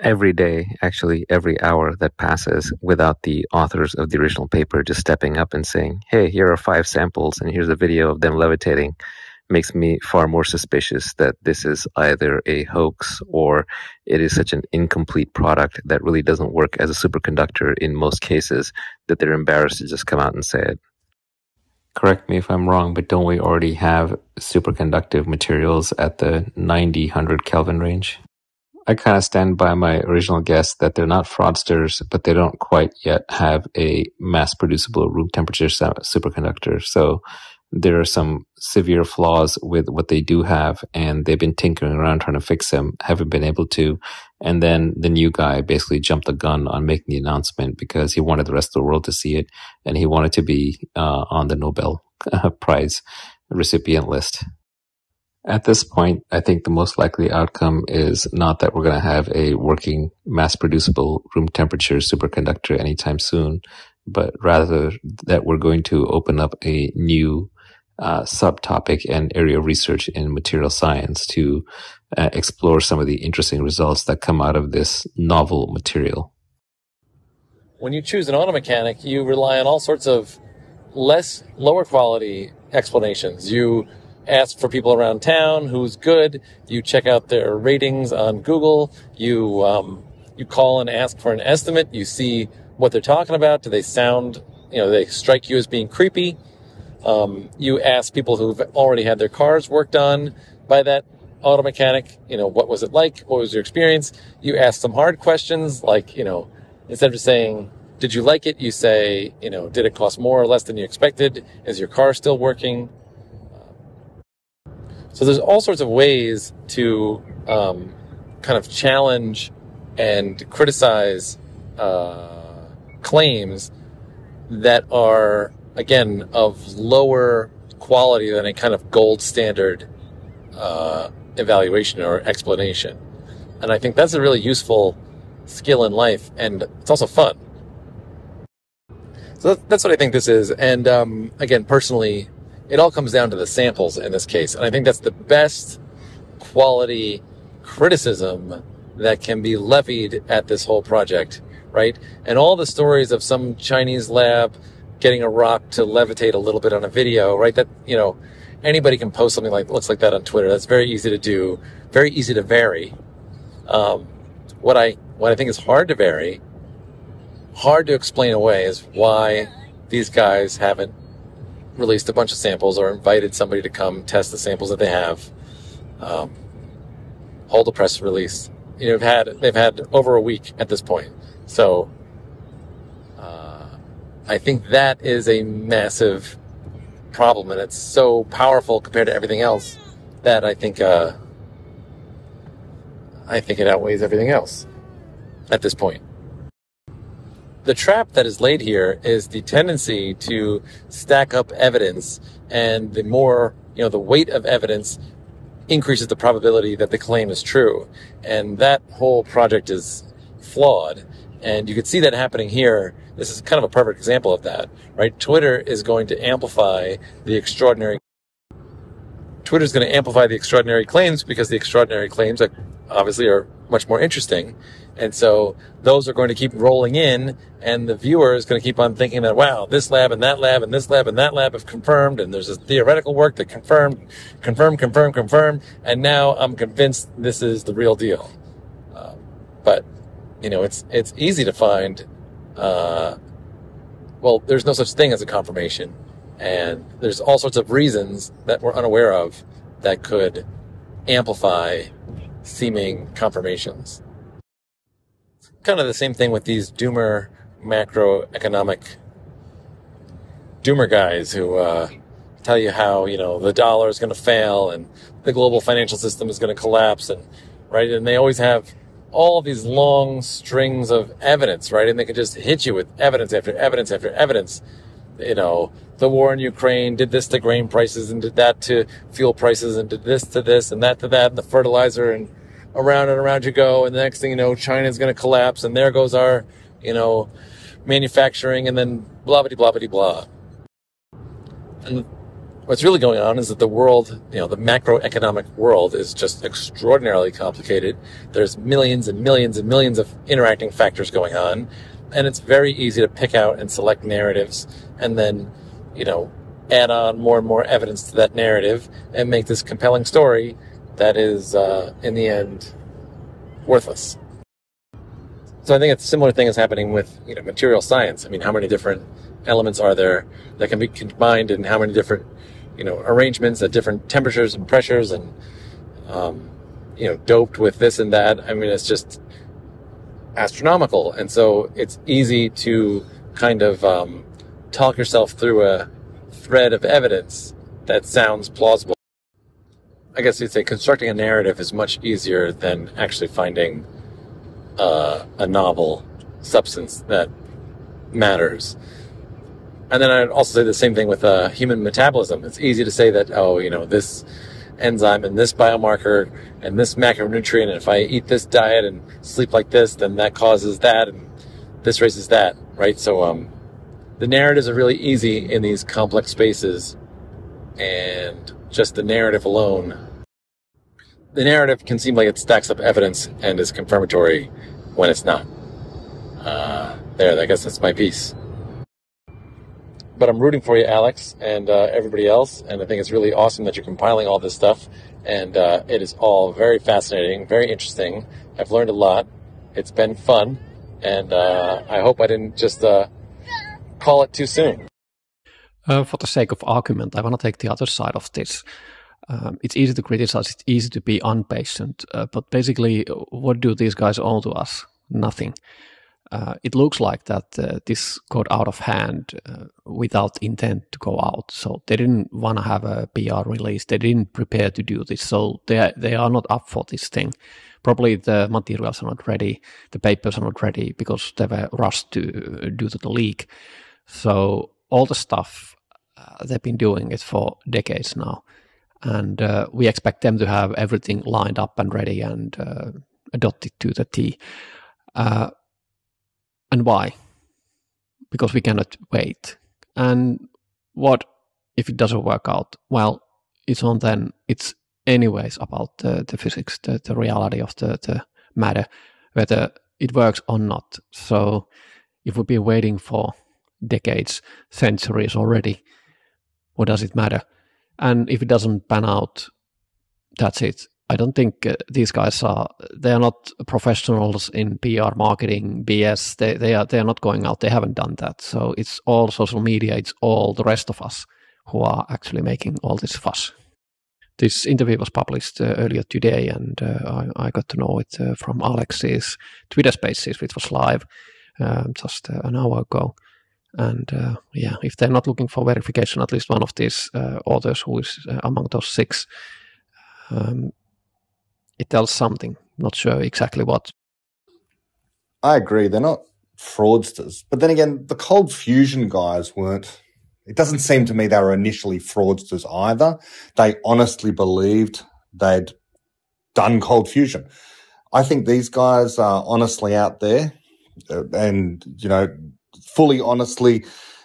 every day, actually every hour that passes without the authors of the original paper just stepping up and saying, hey, here are five samples and here's a video of them levitating makes me far more suspicious that this is either a hoax or it is such an incomplete product that really doesn't work as a superconductor in most cases that they're embarrassed to just come out and say it. Correct me if I'm wrong, but don't we already have superconductive materials at the 90, 100 Kelvin range? I kind of stand by my original guess that they're not fraudsters, but they don't quite yet have a mass producible room temperature superconductor. So there are some severe flaws with what they do have, and they've been tinkering around trying to fix them, haven't been able to. And then the new guy basically jumped the gun on making the announcement because he wanted the rest of the world to see it, and he wanted to be uh, on the Nobel Prize recipient list. At this point, I think the most likely outcome is not that we're going to have a working mass producible room temperature superconductor anytime soon, but rather that we're going to open up a new uh, subtopic and area of research in material science to uh, explore some of the interesting results that come out of this novel material. When you choose an auto mechanic, you rely on all sorts of less lower quality explanations. You ask for people around town who's good. You check out their ratings on Google. You um, you call and ask for an estimate. You see what they're talking about. Do they sound, you know, they strike you as being creepy? Um, you ask people who've already had their cars worked on by that auto mechanic. You know, what was it like? What was your experience? You ask some hard questions, like you know, instead of just saying did you like it? You say, you know, did it cost more or less than you expected? Is your car still working? So there's all sorts of ways to um, kind of challenge and criticize uh, claims that are again of lower quality than a kind of gold standard uh, evaluation or explanation. And I think that's a really useful skill in life, and it's also fun. So that's what I think this is. And um, again, personally, it all comes down to the samples in this case. And I think that's the best quality criticism that can be levied at this whole project, right? And all the stories of some Chinese lab getting a rock to levitate a little bit on a video, right? That, you know, anybody can post something like, looks like that on Twitter. That's very easy to do, very easy to vary. Um, what I, what I think is hard to vary, hard to explain away is why these guys haven't released a bunch of samples or invited somebody to come test the samples that they have. Um, hold a press release. You know, they've had they've had over a week at this point. So uh, I think that is a massive problem, and it's so powerful compared to everything else that I think uh, I think it outweighs everything else at this point the trap that is laid here is the tendency to stack up evidence and the more you know the weight of evidence increases the probability that the claim is true. And that whole project is flawed. And you can see that happening here. This is kind of a perfect example of that right? Twitter is going to amplify the extraordinary. Twitter is going to amplify the extraordinary claims because the extraordinary claims obviously are much more interesting and so those are going to keep rolling in and the viewer is going to keep on thinking that, wow, this lab and that lab and this lab and that lab have confirmed and there's this theoretical work that confirmed, confirmed, confirmed, confirmed. And now I'm convinced this is the real deal. Uh, but, you know, it's, it's easy to find, uh, well, there's no such thing as a confirmation. And there's all sorts of reasons that we're unaware of that could amplify seeming confirmations. Kind of the same thing with these doomer macroeconomic doomer guys who uh, tell you how you know the dollar is going to fail and the global financial system is going to collapse and right and they always have all these long strings of evidence right and they can just hit you with evidence after evidence after evidence. You know the war in ukraine did this to grain prices and did that to fuel prices and did this to this and that to that and the fertilizer and around and around you go. And the next thing you know, China's going to collapse and there goes our, you know, manufacturing and then blah, blah, blah, blah, blah. And what's really going on is that the world, you know, the macroeconomic world is just extraordinarily complicated. There's millions and millions and millions of interacting factors going on. And it's very easy to pick out and select narratives and then, you know, add on more and more evidence to that narrative and make this compelling story that is, uh, in the end, worthless. So I think it's a similar thing is happening with, you know, material science. I mean, how many different elements are there that can be combined and how many different you know arrangements at different temperatures and pressures and um, you know doped with this and that i mean it's just astronomical and so it's easy to kind of um, talk yourself through a thread of evidence that sounds plausible i guess you'd say constructing a narrative is much easier than actually finding uh, a novel substance that matters and then I'd also say the same thing with uh, human metabolism. It's easy to say that, oh, you know, this enzyme and this biomarker and this macronutrient, and if I eat this diet and sleep like this, then that causes that, and this raises that, right? So, um, the narratives are really easy in these complex spaces, and just the narrative alone, the narrative can seem like it stacks up evidence and is confirmatory when it's not. Uh, there, I guess that's my piece but I'm rooting for you, Alex, and uh, everybody else. And I think it's really awesome that you're compiling all this stuff. And uh, it is all very fascinating, very interesting. I've learned a lot. It's been fun. And uh, I hope I didn't just uh, call it too soon. Uh, for the sake of argument, I want to take the other side of this. Um, it's easy to criticize, it's easy to be impatient. Uh, but basically, what do these guys owe to us? Nothing uh, it looks like that uh, this got out of hand uh, without intent to go out. So they didn't want to have a PR release. They didn't prepare to do this. So they they are not up for this thing. Probably the materials are not ready. The papers are not ready because they were rushed to due to the leak. So all the stuff uh, they've been doing it for decades now, and uh, we expect them to have everything lined up and ready and uh, adopted to the T. And why? Because we cannot wait. And what if it doesn't work out? Well, it's on then. It's anyways about the, the physics, the, the reality of the, the matter, whether it works or not. So if we've been waiting for decades, centuries already, what does it matter? And if it doesn't pan out, that's it. I don't think uh, these guys are they are not professionals in PR marketing BS they they are they are not going out. They haven't done that. So it's all social media. It's all the rest of us who are actually making all this fuss. This interview was published uh, earlier today and uh, I, I, got to know it uh, from Alex's Twitter spaces which was live um, just uh, an hour ago and uh, yeah if they're not looking for verification at least one of these authors who is among those six um, it tells something. Not sure exactly what. I agree. They're not fraudsters. But then again, the cold fusion guys weren't. It doesn't seem to me they were initially fraudsters either. They honestly believed they'd done cold fusion. I think these guys are honestly out there uh, and, you know, fully honestly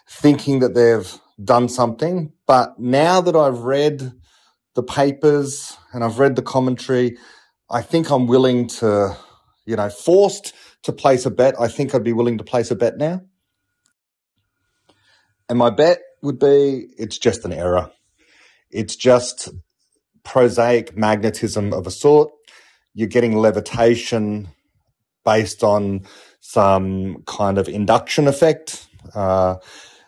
thinking that they've done something. But now that I've read the papers and I've read the commentary, I think I'm willing to, you know, forced to place a bet. I think I'd be willing to place a bet now. And my bet would be it's just an error. It's just prosaic magnetism of a sort. You're getting levitation based on some kind of induction effect. Uh,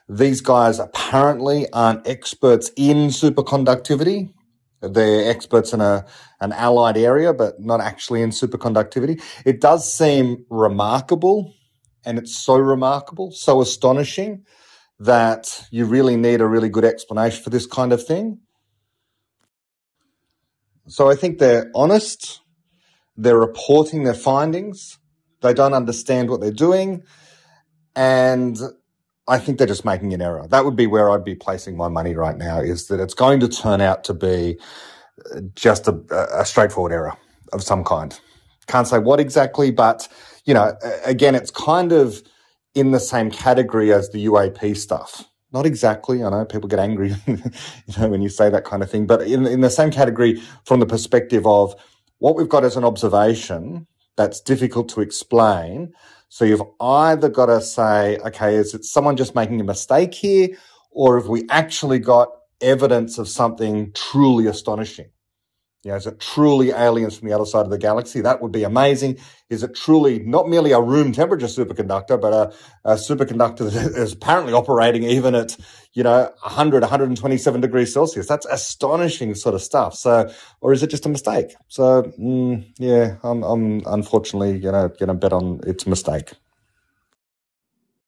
these guys apparently aren't experts in superconductivity. They're experts in a an allied area, but not actually in superconductivity. It does seem remarkable, and it's so remarkable, so astonishing that you really need a really good explanation for this kind of thing. So I think they're honest. They're reporting their findings. They don't understand what they're doing. And I think they're just making an error. That would be where I'd be placing my money right now is that it's going to turn out to be uh, just a, a straightforward error of some kind. Can't say what exactly, but you know, again, it's kind of in the same category as the UAP stuff. not exactly. I know people get angry, you know, when you say that kind of thing. But in in the same category, from the perspective of what we've got as an observation that's difficult to explain. So you've either got to say, okay, is it someone just making a mistake here, or have we actually got evidence of something truly astonishing? You know, is it truly aliens from the other side of the galaxy? That would be amazing. Is it truly not merely a room temperature superconductor, but a, a superconductor that is apparently operating even at, you know, 100, 127 degrees Celsius? That's astonishing sort of stuff. So, or is it just a mistake? So, mm, yeah, I'm, I'm unfortunately, you know, going to bet on it's a mistake.